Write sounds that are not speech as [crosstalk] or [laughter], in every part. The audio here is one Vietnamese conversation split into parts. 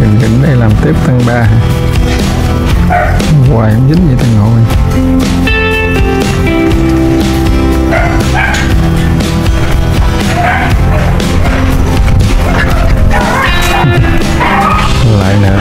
Đừng đỉnh đây làm tiếp tăng 3 Hoài không dính vậy tăng ngồi Lại nữa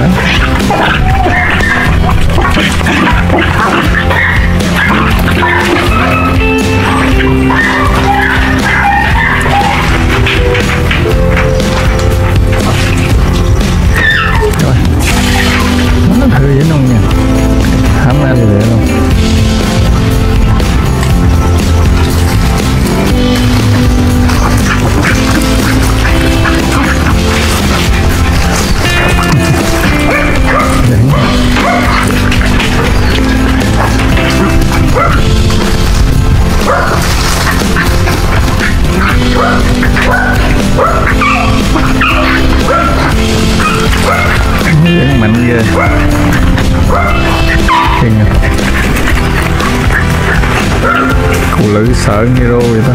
sợ hero vậy ta.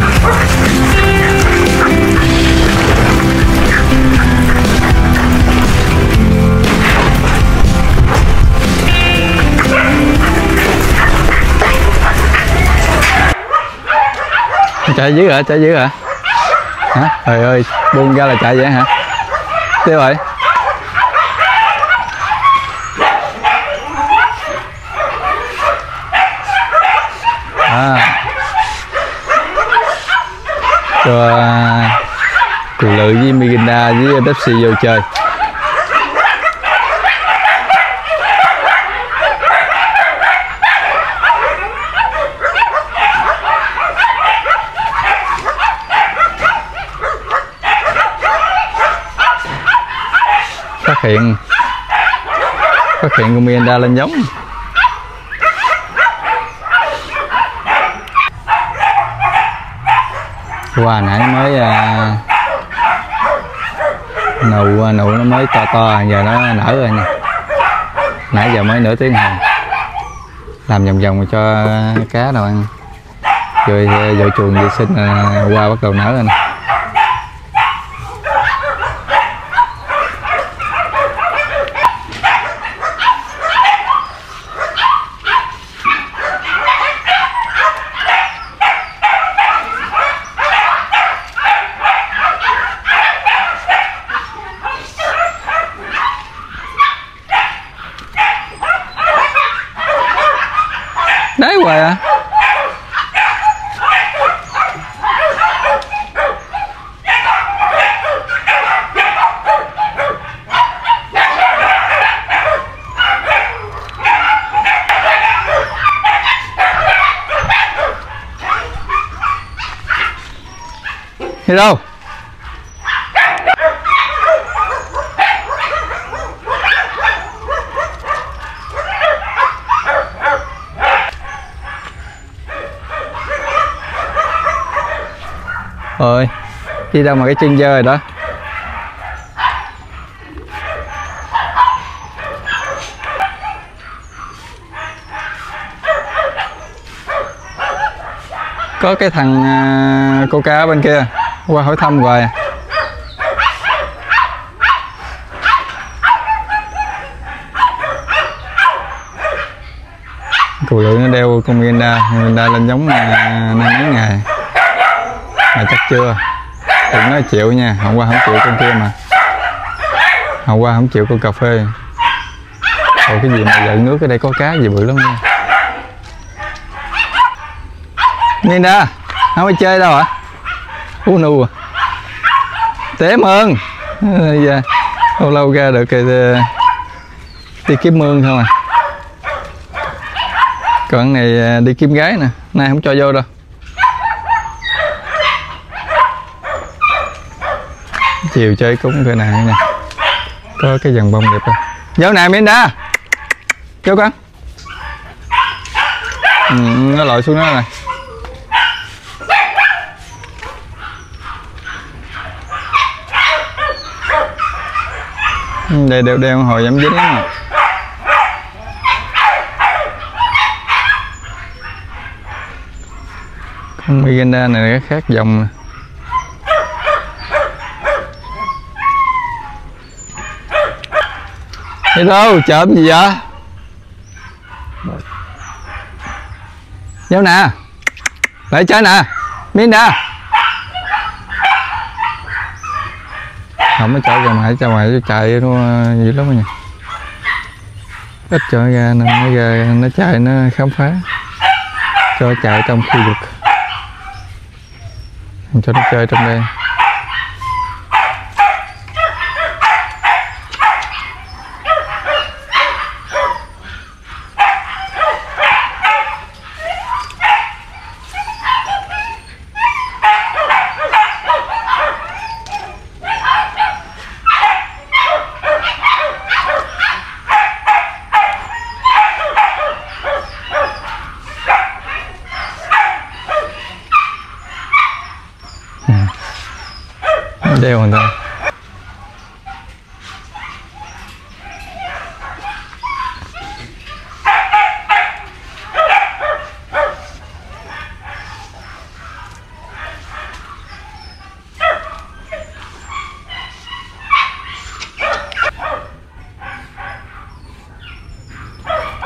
Chạy dữ hả? Chạy dữ hả? Hả? Trời ơi, buông ra là chạy vậy hả? Tiêu rồi cho à, Cù Lự với Mirinda với Pepsi vô chơi. Phát hiện phát hiện con Mirinda lên giống. Qua nãy mới à, nụ à, nụ nó mới to to à, giờ nó nở rồi nè. Nãy giờ mới nửa tiếng hàng làm vòng vòng cho cá đâu ăn. Rồi vợ chuồng vệ sinh à, qua bắt đầu nở rồi nè. Ơi đi đâu mà cái chân dơ rồi đó có cái thằng à, cô cá bên kia qua hỏi thăm rồi à. cụ lượng nó đeo con Miranda Miranda lên giống là năm mấy ngày mà chắc chưa? Đừng nói chịu nha hôm qua không chịu con kia mà. Hôm qua không chịu con cà phê. Rồi cái gì mà giận nước ở đây có cá gì bự lắm nha. Miranda không phải chơi đâu hả? U nu à. Té mương, dạ lâu lâu ra được cái ờ, đi kiếm mương không à? Còn này ờ, đi kiếm gái nè. Nay không cho vô đâu. Chiều chơi cũng cái này nè. Có cái dàn bông đẹp không? Vô nè Minda vô con. Ừ, nó lội xuống đó này ừ, đây đều đeo hồi dám dính lắm à. con Miranda này nó khác dòng nè. Hello, chợm gì vậy? nhau nè. Lại chơi nè. Miên nè. Không có chơi ra ngoài, chơi ngoài chạy nó dữ lắm nha. Ít cho ra nên nó ra nó chạy nó khám phá. Cho chạy trong khu vực. Cho nó chơi trong đây. Đều hoàn toàn.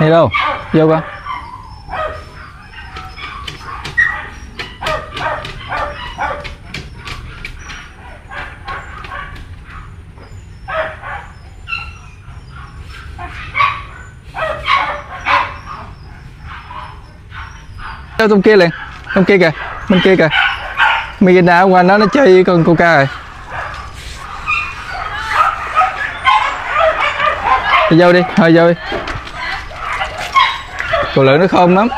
Đi đâu vô con Đâu trong kia liền Trong kia kìa, Bên kia kìa. Miranda ở qua nó nó chơi với con coca rồi. Thôi vô đi, Thôi vô đi. Cô lượng nó khôn lắm.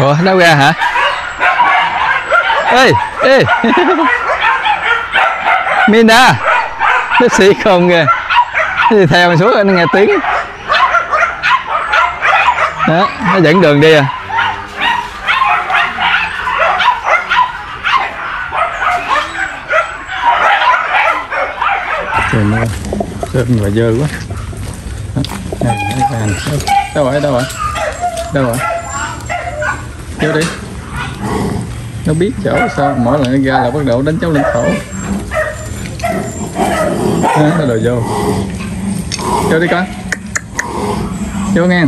Ủa đâu ra hả? Ê ê. Mina nó xị không kìa. Thì theo mình xuống nó nghe tiếng. Đó nó dẫn đường đi à. Trời mưa sơn và dơ quá. Này, đâu rồi đâu rồi? Đâu rồi? Vô đi nó biết chỗ sao mỗi lần nó ra là bắt đầu đánh cháu lên khổ nó đòi vô. Vô đi con vô nghe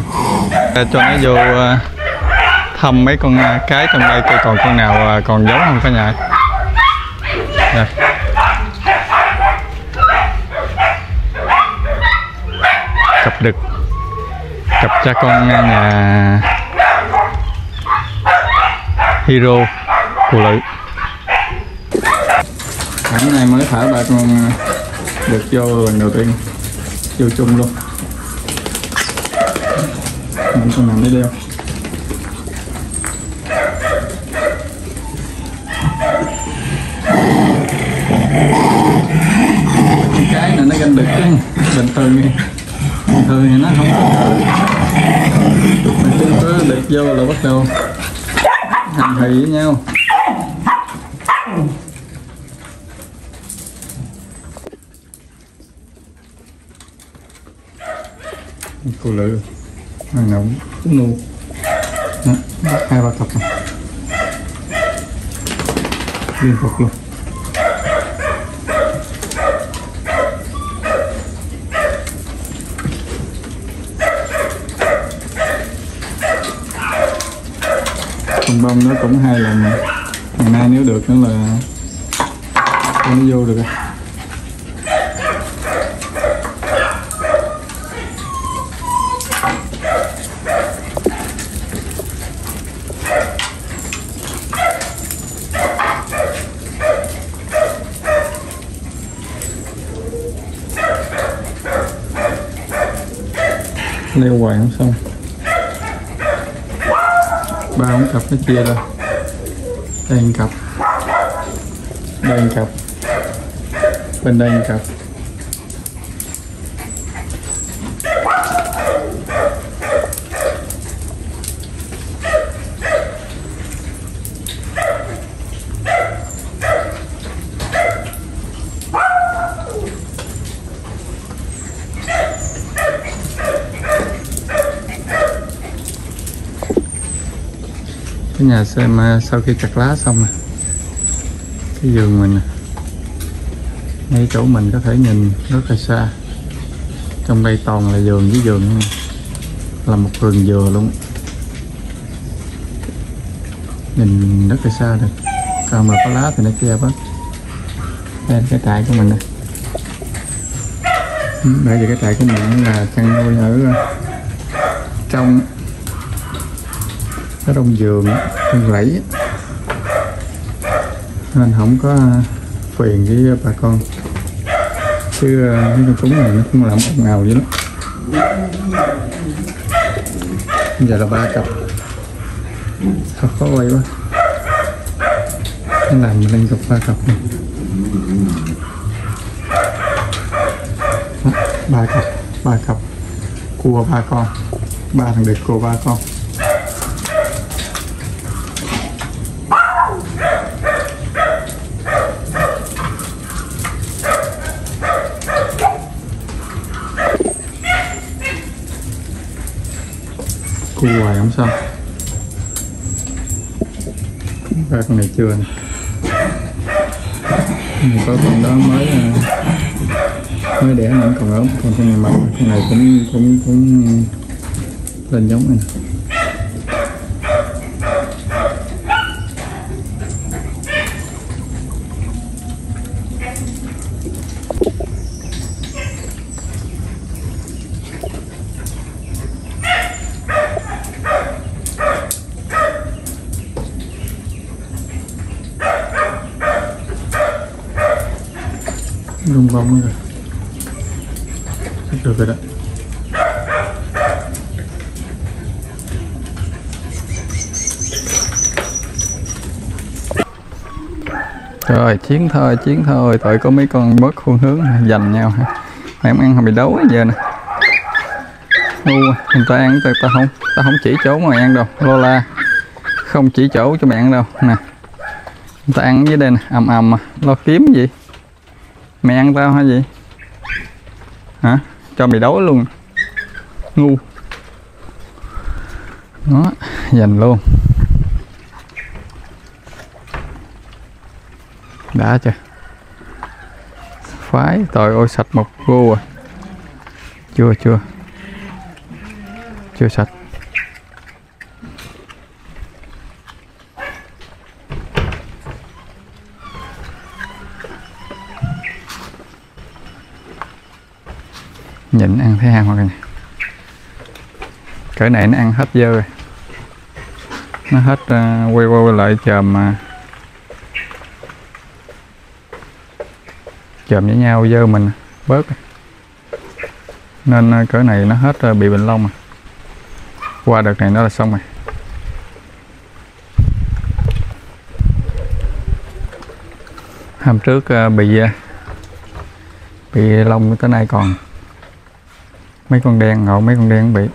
cho nó vô ờ, thăm mấy con ờ, cái trong đây coi còn con nào ờ, còn giống không cả nhà. Đây. Cặp đực. Cặp cha con nhà hero phụ nữ Hôm nay mới thả ba con ờ, được vô lần đầu tiên. Vô chung luôn. Mình xong nào đi đeo. Cái này nó ganh đực chứ. Bình thường đi bình thường thì nó không có. Mình cứ có vô là bắt đầu hành thị với nhau. Cô lự này nào cũng nụ Đó, bắt hai ba cặp này. Liên tục luôn. Con bông nó cũng hai lần ngày nay nếu được nữa là cho nó vô được rồi nêu hoài không xong. Ba ống cặp nó chia ra đây một cặp. Đây một cặp. Bên đây một cặp. Cái nhà xem ờ, sau khi chặt lá xong cái giường mình nè. Ngay chỗ mình có thể nhìn rất là xa. Trong đây toàn là giường với giường là một vườn dừa luôn. Nhìn rất là xa được còn mà có lá thì nó che bớt. Đây là cái trại của mình nè. Ừ, bây giờ cái trại của mình là chăn nuôi ở ờ, trong cái đông giường đông rẫy. Nên không có phiền với bà con. Chứ cái con cúng này nó cũng làm ồn ào dữ lắm giờ là ba cặp. Khó khó quay quá. Nó làm lên cặp ba cặp này. Ba cặp ba cặp. Cua ba con. Ba thằng đực cua ba con. Cua hoài không sao. Ra con này chưa nè Này có con đó mới à, mới đẻ vẫn còn lớn còn con này mập, con này cũng cũng cũng lên giống này bông rồi Chắc được rồi đó rồi chiến thôi chiến thôi. Tội có mấy con bớt khuôn hướng dành nhau hả mày ăn không bị đấu giờ nè. Ngu người ta ăn ta, ta không ta không chỉ chỗ mà mày ăn đâu. Lola không chỉ chỗ cho mày ăn đâu. Nè người ta ăn dưới đây nè. Ầm ầm mà lo kiếm gì? Mày ăn tao hay gì hả? Cho mày đói luôn. Ngu. Nó dành luôn. Đã chưa? Phái tội ôi sạch một vô à. Chưa chưa. Chưa sạch. Nhịn ăn thấy ham hoặc nè cỡ này nó ăn hết dơ rồi. Nó hết uh, quay qua quay lại chòm mà ờ, chòm với nhau dơ mình bớt. Nên ờ, uh, cỡ này nó hết uh, bị bệnh lông mà qua đợt này nó là xong rồi. Hôm trước uh, bị uh, bị lông tới nay còn mấy con đen ngộ mấy con đen bị.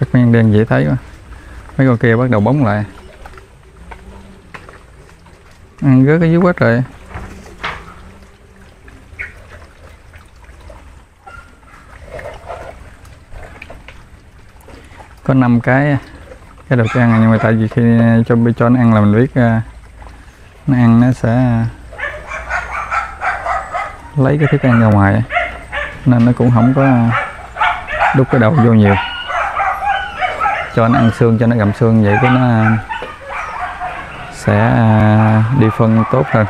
Chắc mấy con đen dễ thấy quá. Mấy con kia bắt đầu bóng lại. Ăn rớt cái dưới quá trời có 5 cái cái đầu tiên nhưng mà tại vì khi cho cho nó ăn là mình biết à, nó ăn nó sẽ lấy cái thức ăn ra ngoài. Nên nó cũng không có đút cái đầu vô nhiều. Cho nó ăn xương cho nó gặm xương vậy cái nó à, sẽ à, đi phân tốt hơn.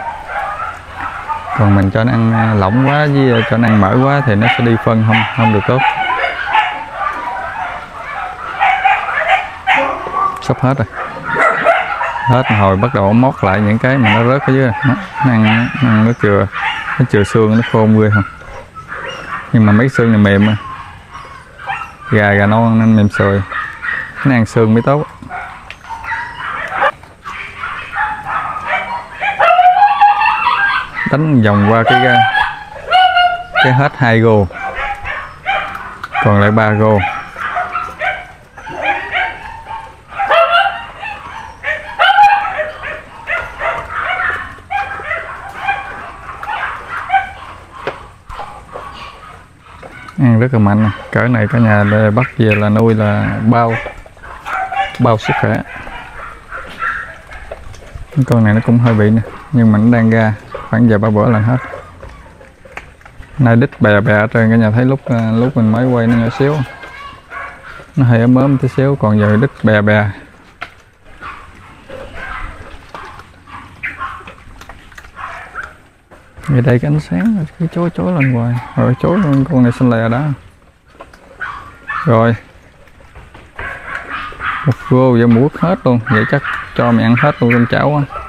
Còn mình cho nó ăn à, lỏng quá với cho nó ăn mỡ quá thì nó sẽ đi phân không không được tốt. Sắp hết rồi. Hết hồi bắt đầu mót lại những cái mà nó rớt ở dưới. Nó, nó ăn nó, ăn nó chừa nó chừa xương nó khô ghê không. Nhưng mà mấy xương này mềm mà gà gà non nên mềm sườn. Nó ăn xương mới tốt. Đánh vòng qua cái cái hết hai gô còn lại ba gô ăn rất là mạnh cỡ này cả nhà bắt về là nuôi là bao bao sức khỏe. Cái con này nó cũng hơi bị nè, nhưng mà nó đang ra, khoảng giờ ba bữa là hết. Nay đít bè bè ở trên cả nhà thấy lúc à, lúc mình mới quay nó nhỏ xíu. Nó hơi ấm ấm tí xíu, còn giờ đít bè bè. Ngày đây cái ánh sáng, cứ chối chối lên hoài. Rồi, chối luôn con này xanh lè đó rồi. Một vô giờ muốt hết luôn. Vậy chắc cho mày ăn hết luôn, trong chảo á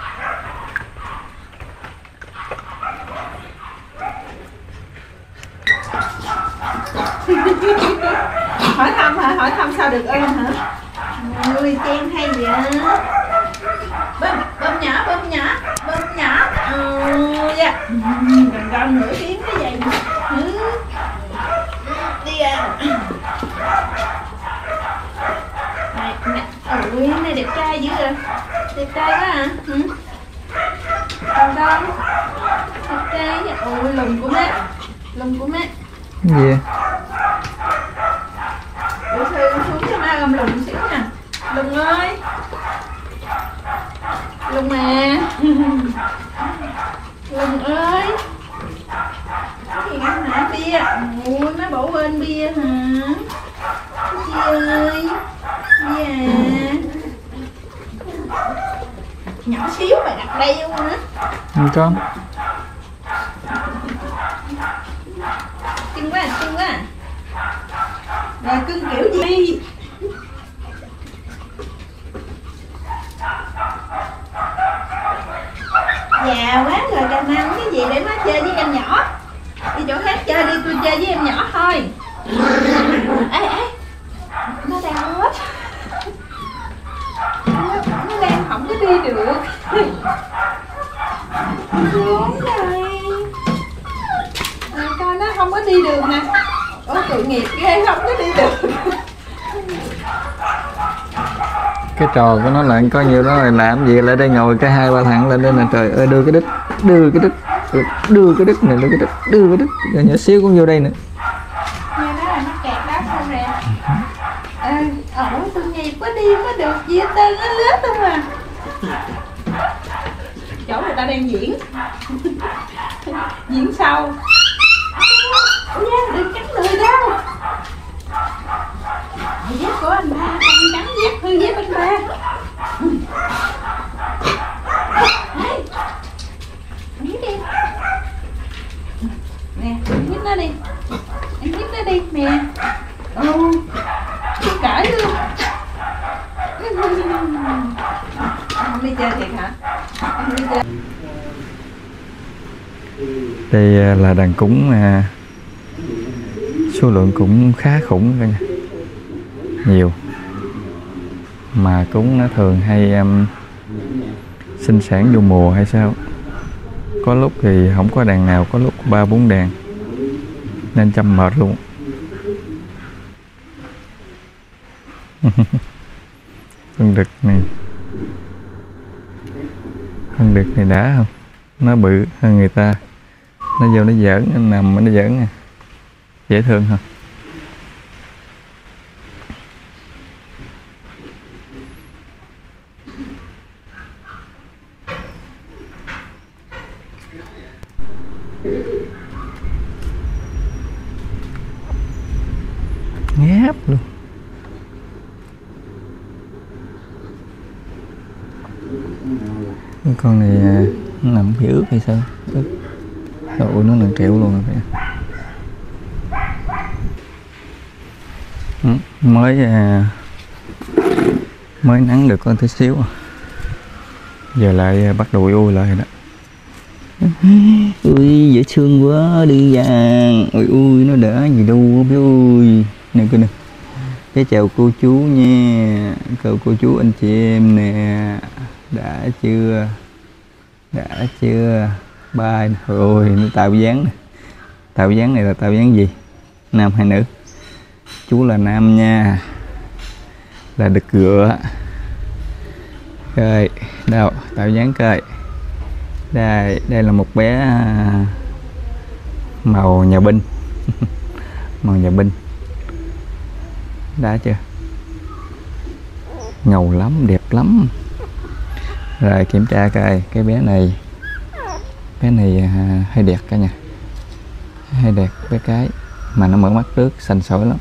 hỏi thăm hả hỏi thăm sao được ơn hả người chen hay vậy bơm bơm nhỏ bơm nhỏ bơm nhỏ ừ dạ gần gần nửa tiếng cái vậy ừ. đi à này nè ui này đẹp trai dữ rồi đẹp trai quá à ừ. còn đâu đẹp trai vậy ôi lùn của má lùn của má cái gì Ủa Thư xuống cho ba gầm lùng xíu nè Lùng ơi Lùng à Lùng ơi. Cái gì ăn hả? Bia. Ui má bỏ quên bia hả? Chi ơi. Bia à Nhỏ xíu mà đặt đây luôn á. Không có Cưng quá cưng quá. Rồi cưng kiểu gì Dạ, Già quá rồi cầm ăn cái gì để má chơi với em nhỏ. Đi chỗ khác chơi đi tôi chơi với em nhỏ thôi. Ê ê Nó đang hết. Nó nó đang không có đi được. Đúng rồi à, coi nó không có đi được nè. Ôi tội nghiệp ghê không có đi được cái trò của nó là có nhiều đó rồi làm gì lại đây ngồi cái hai ba thằng lên đây là trời ơi đưa cái đít đưa cái đít đưa cái đít này đưa cái đít đưa cái đít rồi nhỏ xíu cũng vô đây nữa. Nghe nói là nó kẹt nè? Ờ, đi mới được chia hết nó lướt không à Chỗ người ta đang diễn. Diễn sau. Ôi da, đừng cắn người đâu. Dép của anh ba, con cắn dép anh ba Ê, Nghĩ đi. Nè, anh nó đi. Anh hít nó đi, nè Ừ, chưa cãi luôn. Không đi chơi thiệt hả? Không đi chơi. Đây à, là đàn cúng à, số lượng cũng khá khủng cả nhà nhiều mà cúng nó thường hay um, sinh sản vô mùa hay sao? Có lúc thì không có đàn nào có lúc ba bốn đàn. Nên chăm mệt luôn. [laughs] Con đực này. Con đực này đã không? Nó bự hơn người ta. Nó vô nó giỡn nó nằm nó giỡn nè dễ thương không ngáp luôn. Cái con này à, nó nằm bị ướt hay sao? Ướt. Ôi nó nặng triệu luôn rồi kìa. Ừ, mới à, mới nắng được con tí xíu à. giờ lại à, bắt đầu ui lại rồi đó ui, dễ thương quá, đi ra. Ui ui, nó đỡ gì đâu biết ui nè coi nè. Cái chào cô chú nha. Chào cô chú, anh chị em nè. Đã chưa? Đã chưa? Ba rồi, nó tạo dáng này tạo dáng này là tạo dáng gì? Nam hay nữ? Chú là nam nha. Là được ngựa. Rồi, đâu? Tạo dáng coi đây đây là một bé à, màu nhà binh. [laughs] Màu nhà binh. Đã chưa? Ngầu lắm đẹp lắm. Rồi kiểm tra coi cái bé này bé này à, hơi đẹp cả nhà. Hơi đẹp bé cái mà nó mở mắt trước xanh sỏi lắm.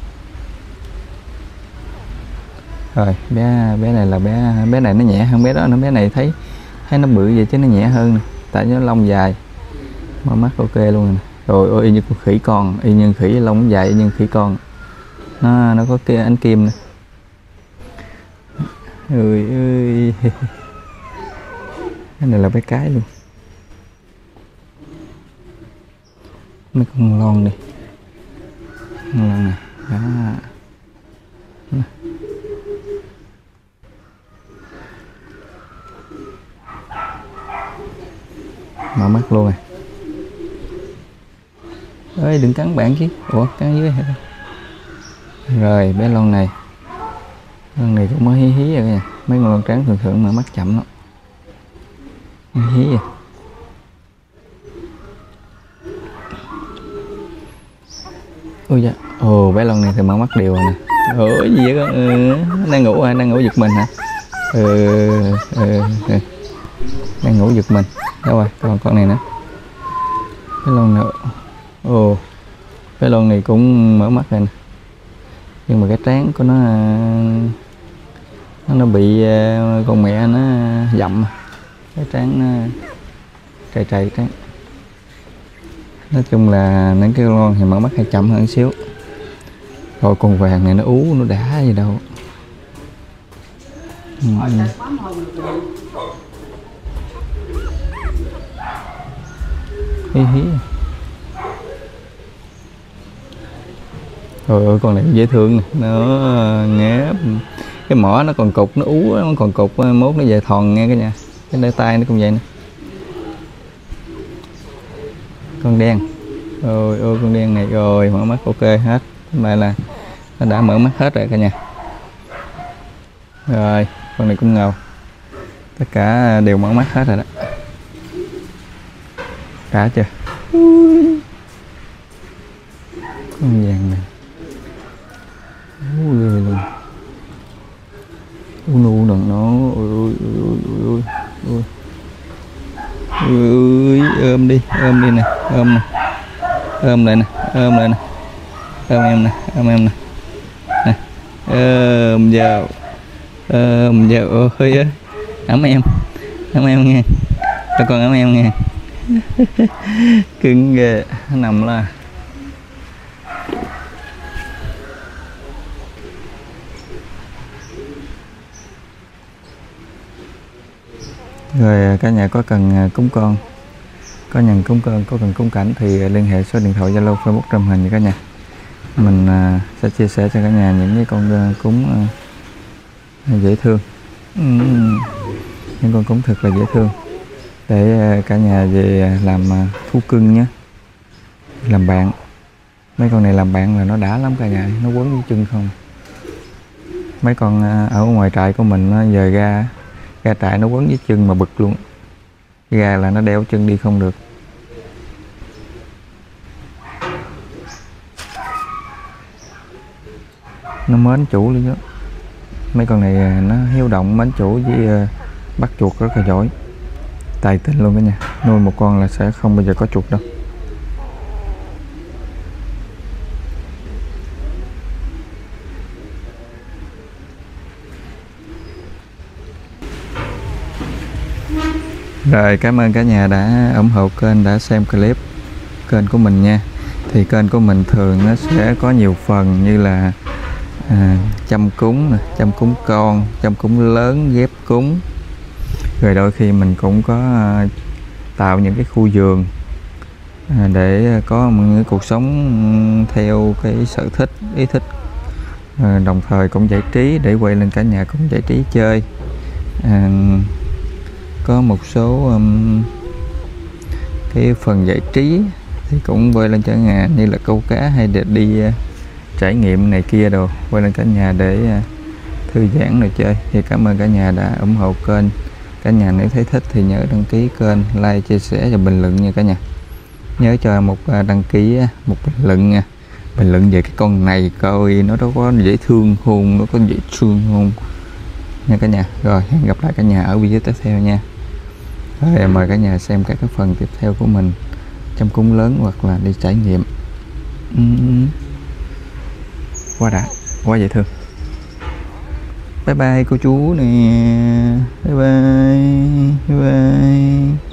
Rồi bé bé này là bé bé này nó nhẹ hơn bé đó nó bé này thấy thấy nó bự vậy chứ nó nhẹ hơn nè tại nó lông dài. Mà mắt, ok luôn này. rồi, ôi, y như con khỉ con. Y như khỉ lông dài, y như khỉ con. Nó nó có kia ánh kim nè. Ơi ơi cái này là bé cái luôn. Mấy con lon đi. Con lon này đó. Mở mắt luôn này ơi đừng cắn bạn chứ. Ủa cắn dưới hả? Rồi bé lon này. Lon này cũng mới hí hí rồi nha mấy con lon trắng thường thường mở mắt chậm lắm. Hí hí rồi ôi dạ ồ bé lon này thì mở mắt đều rồi nè. Ủa gì vậy con? Ừ, đang ngủ à đang ngủ giật mình hả? Ừ, ừ, ừ. đang ngủ giật mình đâu rồi? Còn con này nữa cái lon nữa ồ cái lon này cũng mở mắt rồi nè. Nhưng mà cái trán của nó nó, nó bị à, con mẹ nó dậm. Cái trán nó trầy trầy trán. Nói chung là những cái lon thì mở mắt hay chậm hơn xíu. Rồi con vàng này nó ú nó đã gì đâu. Ừ. hí hí Trời ơi con này dễ thương nè. Nó ờ, ngáp Cái mỏ nó còn cục, nó ú, nó còn cục. Ờ, mốt nó về thòn nghe cái nha Cái đôi tay nó cũng vậy nè. Con đen. Ôi ôi con đen này rồi mở mắt ok hết. Lại là nó đã mở mắt hết rồi cả nhà. Rồi con này cũng ngầu. Tất cả đều mở mắt hết rồi đó. Đã chưa? Con vàng này. Ui ghê luôn u nu đằng nó. Ui ui ui ui ui ui ui. Ôm đi ôm đi nè. Ôm nè. Ôm lại nè. Ôm lại nè. Ôm em nè. Ôm em nè. Nè. Ôm vào. Ôm vào. Ôi ơi ấm em. Ấm em nghe. Cho còn ấm em nghe. [laughs] cưng ghê, nằm là. Rồi à, cả nhà có cần à, cúng con? Có nhận cúng con, có cần cúng cảnh thì à, liên hệ số điện thoại zalo, facebook trong hình nha cả nhà. Mình sẽ chia sẻ cho cả nhà những cái con cúng dễ thương. Những con cúng thật là dễ thương để ờ, cả nhà về ờ, làm ờ, thú cưng nhé. Làm bạn. Mấy con này làm bạn là nó đã lắm cả nhà. Nó quấn với chân không. Mấy con ở ngoài trại của mình nó giờ ra ra trại nó quấn với chân mà bực luôn. Ra là nó đeo chân đi không được. Nó mến chủ luôn đó mấy con này nó hiếu động, mến chủ với bắt chuột rất là giỏi tài tình luôn cả nha. Nuôi một con là sẽ không bao giờ có chuột đâu. Rồi cảm ơn cả nhà đã ủng hộ kênh đã xem clip kênh của mình nha. Thì kênh của mình thường nó sẽ có nhiều phần như là à, chăm cúng chăm cúng con chăm cúng lớn ghép cúng rồi đôi khi mình cũng có à, tạo những cái khu vườn à, để có một cái cuộc sống theo cái sở thích ý thích. À, đồng thời cũng giải trí để quay lên cả nhà cũng giải trí chơi. À, có một số um, cái phần giải trí thì cũng quay lên cả nhà như là câu cá hay để đi uh, trải nghiệm này kia đồ quay lên cả nhà để uh, thư giãn rồi chơi. Thì cảm ơn cả nhà đã ủng hộ kênh cả nhà nếu thấy thích thì nhớ đăng ký kênh, like, chia sẻ và bình luận nha cả nhà. Nhớ cho một à, đăng ký à, một bình luận nha. Bình luận về cái con này coi, nó đâu có dễ thương không nó có dễ thương không nha cả nhà. Rồi, hẹn gặp lại cả nhà ở video tiếp theo nha. Rồi, mời cả nhà xem các cái phần tiếp theo của mình trong cúng lớn hoặc là đi trải nghiệm. Quá đã. Quá dễ thương bye bye cô chú nè. Bye bye bye bye.